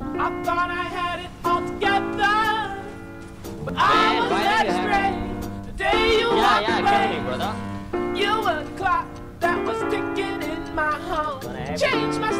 I thought I had it all together, but I was led astray. The day you Yeah, walked yeah, me, away, you were the clock that was ticking in my home. Changed my